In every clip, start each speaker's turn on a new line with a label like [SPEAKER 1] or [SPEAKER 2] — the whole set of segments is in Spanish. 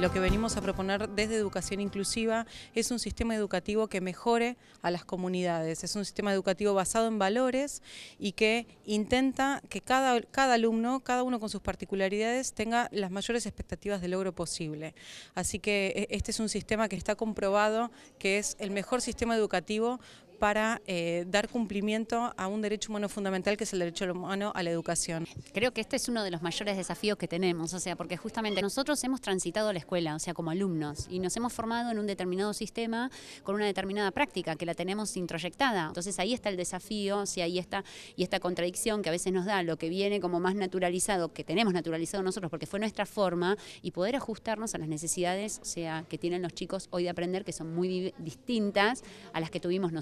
[SPEAKER 1] lo que venimos a proponer desde Educación Inclusiva es un sistema educativo que mejore a las comunidades. Es un sistema educativo basado en valores y que intenta que cada, cada alumno, cada uno con sus particularidades, tenga las mayores expectativas de logro posible. Así que e, este es un sistema que está comprobado que es el mejor sistema educativo para eh, dar cumplimiento a un derecho humano fundamental que es el derecho humano a la educación.
[SPEAKER 2] Creo que este es uno de los mayores desafíos que tenemos, o sea, porque justamente nosotros hemos transitado la escuela, o sea, como alumnos, y nos hemos formado en un determinado sistema con una determinada práctica que la tenemos introyectada. Entonces ahí está el desafío, o sea, ahí está y esta contradicción que a veces nos da lo que viene como más naturalizado, que tenemos naturalizado nosotros porque fue nuestra forma y poder ajustarnos a las necesidades, o sea, que tienen los chicos hoy de aprender que son muy distintas a las que tuvimos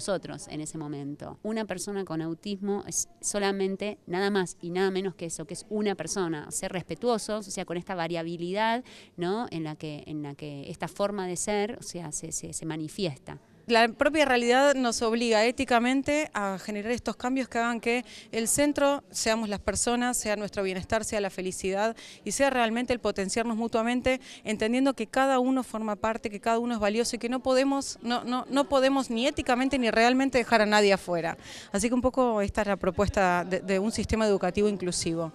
[SPEAKER 2] en ese momento. Una persona con autismo es solamente nada más y nada menos que eso, que es una persona. Ser respetuosos, o sea, con esta variabilidad, ¿no? En la que, en la que esta forma de ser, o sea, se, se, se manifiesta
[SPEAKER 1] la propia realidad nos obliga éticamente a generar estos cambios que hagan que el centro seamos las personas, sea nuestro bienestar, sea la felicidad y sea realmente el potenciarnos mutuamente, entendiendo que cada uno forma parte, que cada uno es valioso y que no podemos, no, no, no podemos ni éticamente ni realmente dejar a nadie afuera. Así que un poco esta es la propuesta de, de un sistema educativo inclusivo.